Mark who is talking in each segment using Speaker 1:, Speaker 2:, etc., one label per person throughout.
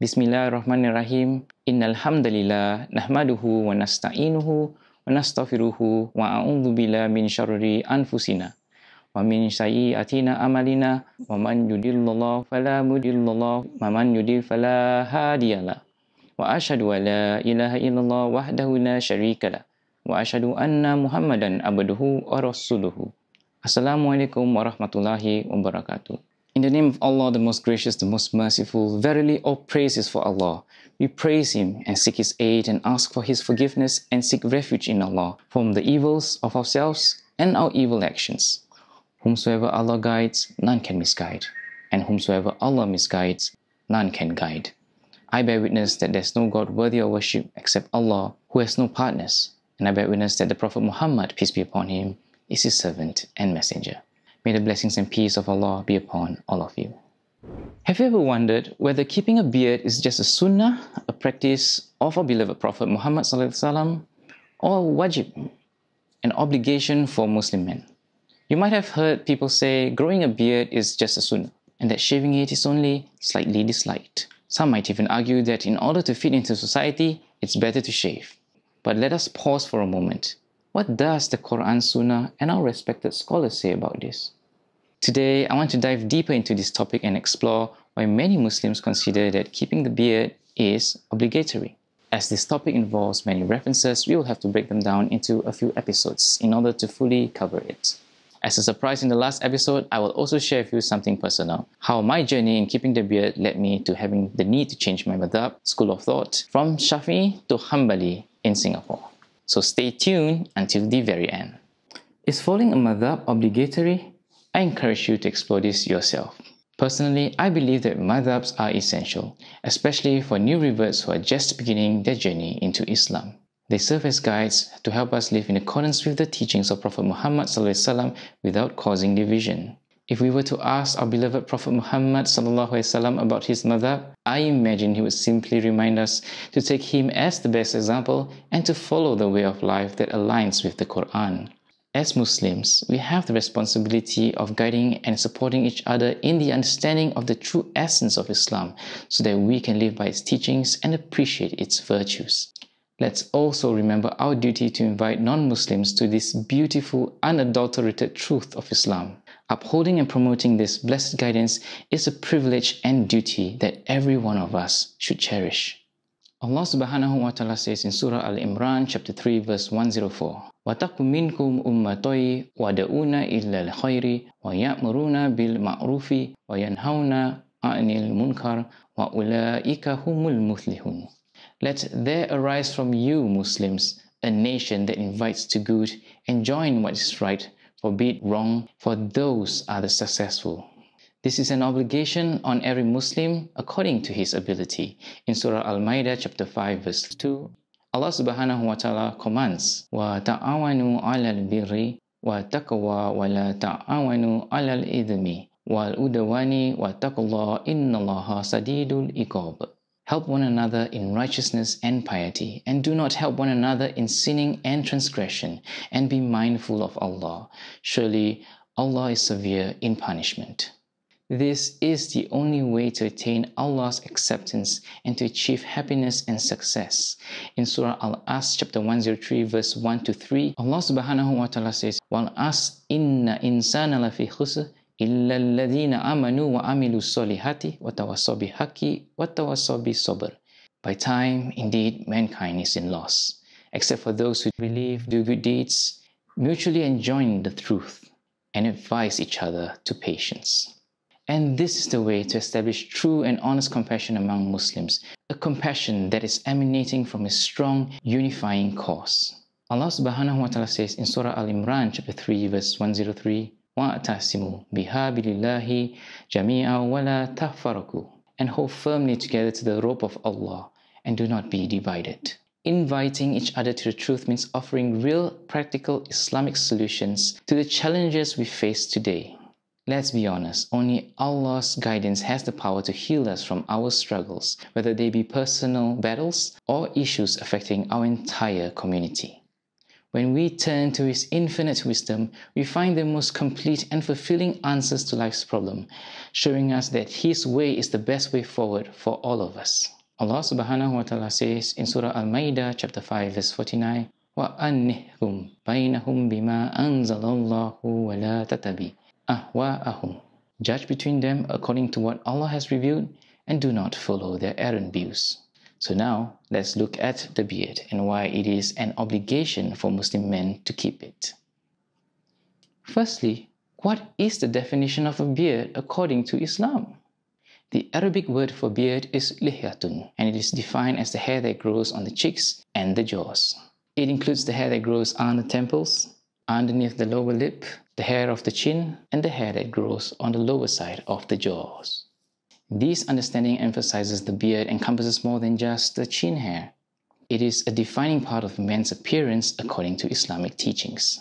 Speaker 1: Bismillahirrahmanirrahim. Innal hamdalillah nahmaduhu wa nasta'inuhu wa nastaghfiruhu wa a'udzu billahi min syarri anfusina wa min sayyiatina amalina wa man yudillallahu fala mudillallah wa man yudil fala hadiyalah. Wa asyhadu an la ilaha illallah wahdahu la syarika lah. Wa asyhadu anna Muhammadan abduhu wa rasuluhu. Assalamualaikum warahmatullahi wabarakatuh. In the name of Allah, the most gracious, the most merciful, verily all praise is for Allah. We praise Him and seek His aid and ask for His forgiveness and seek refuge in Allah from the evils of ourselves and our evil actions. Whomsoever Allah guides, none can misguide, and whomsoever Allah misguides, none can guide. I bear witness that there is no God worthy of worship except Allah, who has no partners, and I bear witness that the Prophet Muhammad, peace be upon him, is his servant and messenger. May the blessings and peace of Allah be upon all of you. Have you ever wondered whether keeping a beard is just a sunnah, a practice of our beloved Prophet Muhammad or wajib, an obligation for Muslim men? You might have heard people say growing a beard is just a sunnah, and that shaving it is only slightly disliked. Some might even argue that in order to fit into society, it's better to shave. But let us pause for a moment what does the Quran Sunnah and our respected scholars say about this? Today, I want to dive deeper into this topic and explore why many Muslims consider that keeping the beard is obligatory. As this topic involves many references, we will have to break them down into a few episodes in order to fully cover it. As a surprise in the last episode, I will also share with you something personal. How my journey in keeping the beard led me to having the need to change my madhab, school of thought, from Shafi'i to Hanbali in Singapore. So stay tuned until the very end. Is following a madhab obligatory? I encourage you to explore this yourself. Personally, I believe that madhabs are essential, especially for new reverts who are just beginning their journey into Islam. They serve as guides to help us live in accordance with the teachings of Prophet Muhammad without causing division. If we were to ask our beloved Prophet Muhammad about his madhab, I imagine he would simply remind us to take him as the best example and to follow the way of life that aligns with the Quran. As Muslims, we have the responsibility of guiding and supporting each other in the understanding of the true essence of Islam so that we can live by its teachings and appreciate its virtues. Let's also remember our duty to invite non Muslims to this beautiful, unadulterated truth of Islam. Upholding and promoting this blessed guidance is a privilege and duty that every one of us should cherish. Allah subhanahu wa ta'ala says in Surah Al-Imran chapter 3 verse 104 وَتَقُ مِنْكُمْ أُمَّتَيْ وَدَعُونَ إِلَّا الْخَيْرِ وَيَأْمُرُونَ بِالْمَعْرُوفِ وَيَنْهَوْنَ عَنِ الْمُنْكَرِ وَأُولَٰئِكَ هُمُ الْمُفْلِحُونَ Let there arise from you, Muslims, a nation that invites to good and join what is right forbid wrong, for those are the successful. This is an obligation on every Muslim according to his ability. In Surah Al-Maidah chapter 5 verse 2, Allah subhanahu wa ta'ala commands, Wa birri wa taqwa wa la ta'awanu alal idmi wal udawani wa taqullah innallaha sadidul iqab. Help one another in righteousness and piety, and do not help one another in sinning and transgression, and be mindful of Allah. Surely Allah is severe in punishment. This is the only way to attain Allah's acceptance and to achieve happiness and success. In Surah Al-Asr chapter 103 verse 1 to 3, Allah subhanahu wa ta'ala says, Wal as inna insana lafi Illalladhina amanu wa amilu solihati wa tawasobi haki wa sabr. By time, indeed, mankind is in loss, except for those who believe, do good deeds, mutually enjoin the truth, and advise each other to patience. And this is the way to establish true and honest compassion among Muslims, a compassion that is emanating from a strong, unifying cause. Allah subhanahu wa ta'ala says in Surah Al Imran, chapter 3, verse 103. وَاعْتَصِمُوا بِحَابِلِ اللَّهِ جَمِيعًا وَلَا تَفَرَّقُوا And hold firmly together to the rope of Allah and do not be divided. Inviting each other to the truth means offering real, practical Islamic solutions to the challenges we face today. Let's be honest, only Allah's guidance has the power to heal us from our struggles, whether they be personal battles or issues affecting our entire community. When we turn to His infinite wisdom, we find the most complete and fulfilling answers to life's problem, showing us that His way is the best way forward for all of us. Allah subhanahu wa ta'ala says in Surah Al-Ma'idah chapter 5 verse 49, وَأَنِّهْكُمْ بَيْنَهُمْ بِمَا أَنزَلَ اللَّهُ وَلَا تَتَبِي أَهْوَاءَهُمْ Judge between them according to what Allah has revealed and do not follow their errant views. So now let's look at the beard and why it is an obligation for Muslim men to keep it. Firstly, what is the definition of a beard according to Islam? The Arabic word for beard is lihyatun and it is defined as the hair that grows on the cheeks and the jaws. It includes the hair that grows on the temples, underneath the lower lip, the hair of the chin, and the hair that grows on the lower side of the jaws. This understanding emphasizes the beard encompasses more than just the chin hair. It is a defining part of man's appearance according to Islamic teachings.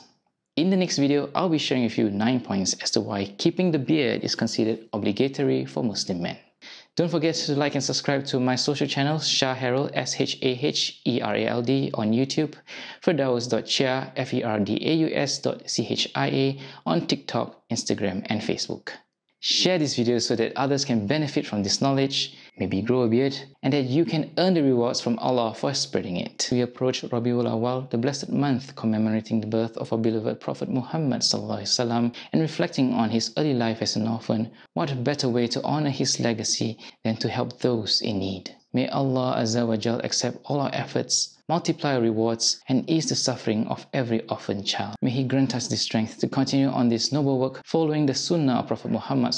Speaker 1: In the next video, I'll be sharing with you 9 points as to why keeping the beard is considered obligatory for Muslim men. Don't forget to like and subscribe to my social channels Shaherald S-H-A-H-E-R-A-L-D on YouTube, F-E-R-D-A-U-S.C-H-I-A on TikTok, Instagram and Facebook. Share this video so that others can benefit from this knowledge, maybe grow a beard, and that you can earn the rewards from Allah for spreading it. We approach Rabiul Awal, the blessed month commemorating the birth of our beloved Prophet Muhammad and reflecting on his early life as an orphan. What better way to honor his legacy than to help those in need? May Allah Azza wa Jal accept all our efforts multiply rewards, and ease the suffering of every orphan child. May He grant us the strength to continue on this noble work following the Sunnah of Prophet Muhammad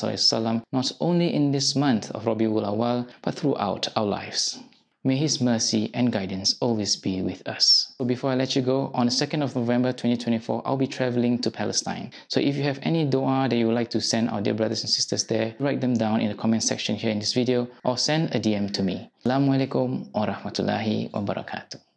Speaker 1: not only in this month of Rabiul Awal but throughout our lives. May His mercy and guidance always be with us. So before I let you go, on the 2nd of November 2024, I'll be traveling to Palestine. So if you have any dua that you would like to send our dear brothers and sisters there, write them down in the comment section here in this video or send a DM to me. Assalamualaikum warahmatullahi wabarakatuh.